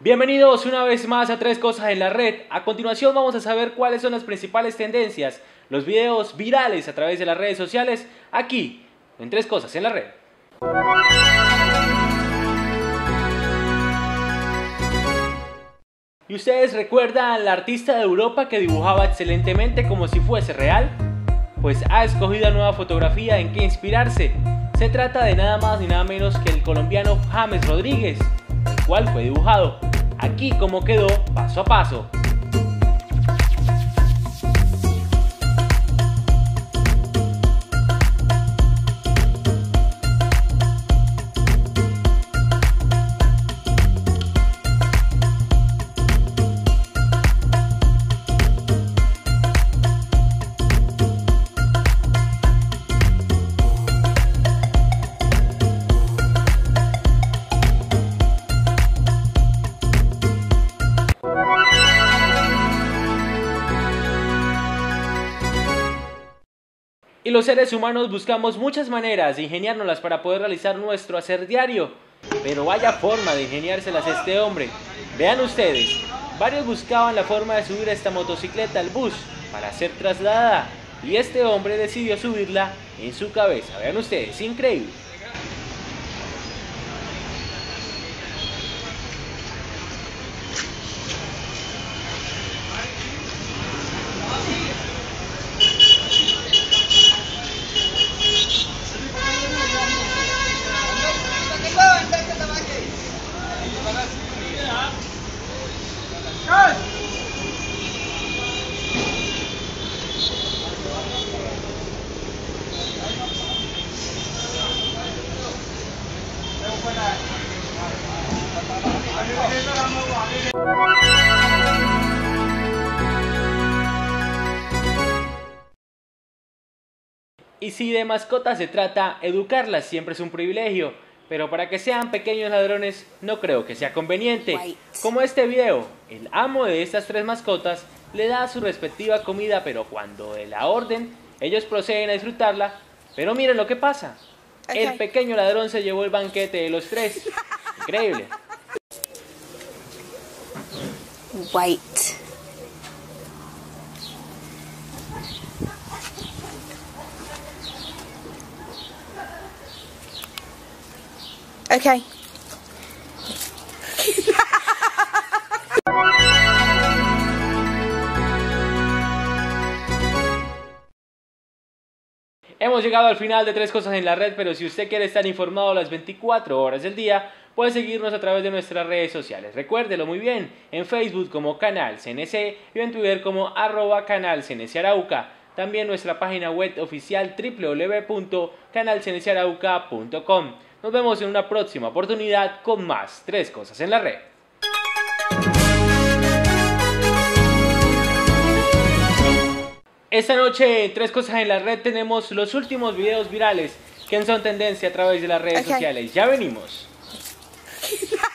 Bienvenidos una vez más a Tres Cosas en la Red. A continuación vamos a saber cuáles son las principales tendencias, los videos virales a través de las redes sociales, aquí, en Tres Cosas en la Red. ¿Y ustedes recuerdan la artista de Europa que dibujaba excelentemente como si fuese real? Pues ha escogido nueva fotografía en que inspirarse. Se trata de nada más ni nada menos que el colombiano James Rodríguez, el cual fue dibujado Aquí como quedó paso a paso. Y los seres humanos buscamos muchas maneras de ingeniárnoslas para poder realizar nuestro hacer diario. Pero vaya forma de ingeniárselas este hombre. Vean ustedes, varios buscaban la forma de subir esta motocicleta al bus para ser trasladada. Y este hombre decidió subirla en su cabeza. Vean ustedes, increíble. Y si de mascotas se trata, educarlas siempre es un privilegio, pero para que sean pequeños ladrones no creo que sea conveniente. Como este video, el amo de estas tres mascotas le da su respectiva comida, pero cuando de la orden, ellos proceden a disfrutarla, pero miren lo que pasa. El pequeño ladrón se llevó el banquete de los tres. Increíble. White. Okay. Hemos llegado al final de tres cosas en la red, pero si usted quiere estar informado las 24 horas del día, puede seguirnos a través de nuestras redes sociales. Recuérdelo muy bien, en Facebook como Canal CNC y en Twitter como arroba Canal CNC Arauca. También nuestra página web oficial www.canalcncarauca.com. Nos vemos en una próxima oportunidad con más tres cosas en la red. Esta noche en Tres Cosas en la Red tenemos los últimos videos virales que son tendencia a través de las redes sociales. Ya venimos.